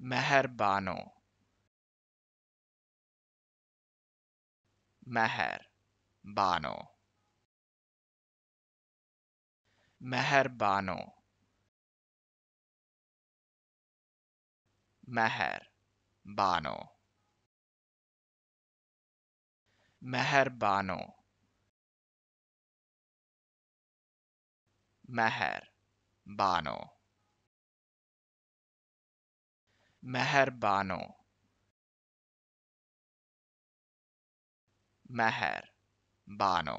Meharbano. Meher Bano. Meharbano. Meher Bano. Meharbano. Meher Bano. मेहरबानो मेहरबानो